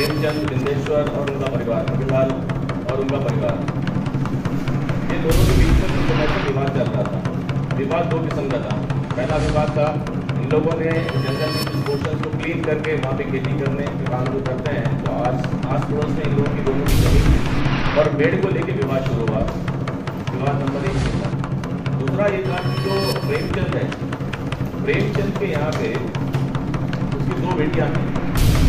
प्रेमचंद, बिंदेश्वर और उनका परिवार अभिलाल और उनका परिवार। ये दोनों के बीच में से विवाद चल रहा था। विवाद दो किस्म का था। पहला विवाद था, इन लोगों ने जंगल में पोर्शन को क्लीन करके वहाँ पे खेती करने के काम जो करते हैं तो आज आस पड़ोस में इन लोगों की दोनों की ज़मीन और पेड़ को लेके विवाद शुरू हुआ। विवाद नंबर एक था। दूसरा ये था कि जो प्रेमचंद है, प्रेमचंद के यहाँ पे उसकी दो बेटियाँ हैं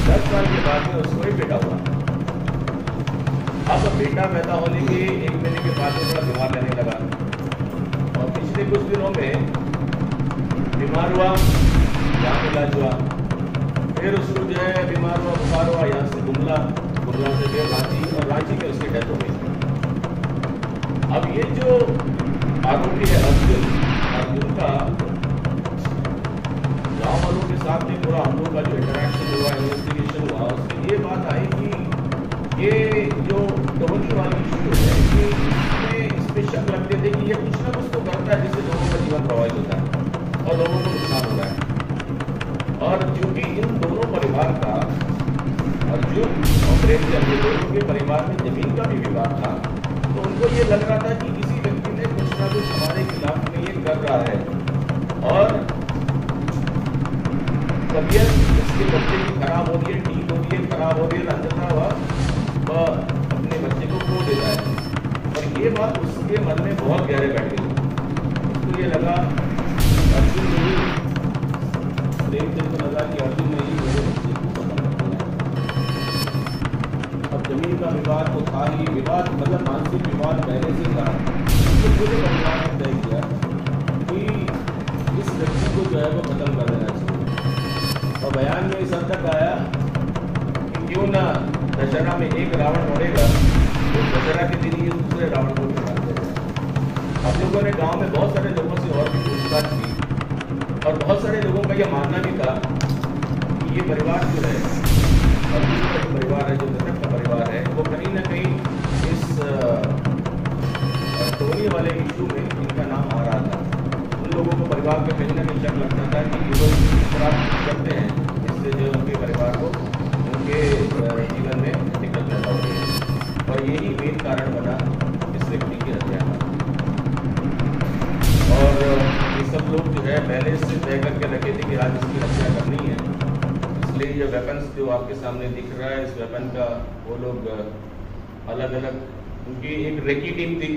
दस साल के बाद में उसको एक बेटा हुआ। अब बेटा पैदा होने के एक महीने के बाद में थोड़ा बीमार रहने लगा। और पिछले कुछ दिनों में बीमार हुआ यहाँ इलाज हुआ। फिर उसको जो है बीमार हुआ, बुखार हुआ, यहाँ से गुमला गुमला से फिर रांची और रांची में उसकी डेथ हो गई। अब ये जो आरोपी साथ में पूरा हम लोग का जो इंटरेक्शन हुआ इन्वेस्टिगेशन हुआ उसमें ये बात आई कि ये जो टोनी वाली इशू है कि इसमें इस पे शक लगते थे कि ये कुछ ना कुछ तो करता है जिससे लोगों का जीवन प्रभावित होता है और लोगों को नुकसान हो रहा है। और चूँकि इन दोनों परिवार का अर्जुन और प्रेमचंद ये दोनों के परिवार में ज़मीन का भी विवाद था तो उनको ये लग रहा था कि किसी व्यक्ति ने कुछ ना कुछ हमारे खिलाफ में ये कर रहा है। इसके बच्चे की खराब हो रही है, ठीक हो रही है, खराब हो रही है हुआ वह अपने बच्चे को खो देता है? और ये बात उसके मन में बहुत गहरे बैठ गई। उसको ये लगा, अर्जुन ने ही, प्रेमचंद को लगा कि अर्जुन ने ही मेरे बच्चे को दिया अब ज़मीन का विवाद तो था ही, विवाद मतलब मानसिक विवाद पहले से था। तो पूरे बयान में इस हद तक आया कि क्यों ना दशहरा में एक रावण मरेगा तो दशहरा के दिन ही दूसरे रावण को मार देगा हम लोगों ने गाँव में बहुत सारे लोगों से और भी पूछताछ की, और बहुत सारे लोगों का यह मानना भी था कि ये परिवार जो है, और दूसरा जो परिवार है, जो मृतक का परिवार है, वो कहीं ना कहीं इस टोनी वाले इशू में इनका नाम आ रहा था। उन लोगों को परिवार में कहीं ना कहीं शक लगता था कि ये लोग करते हैं। जो उनके परिवार को, उनके जीवन में दिक्कत पैदा हो रही है। और यही मेन कारण बना इस व्यक्ति की हत्या का। और ये सब लोग जो है, पहले से तय करके रखे थे कि आज इसकी हत्या करनी है। इसलिए ये वेपन्स जो आपके सामने दिख रहा है, इस वेपन का वो लोग अलग अलग उनकी एक रेकी टीम थी।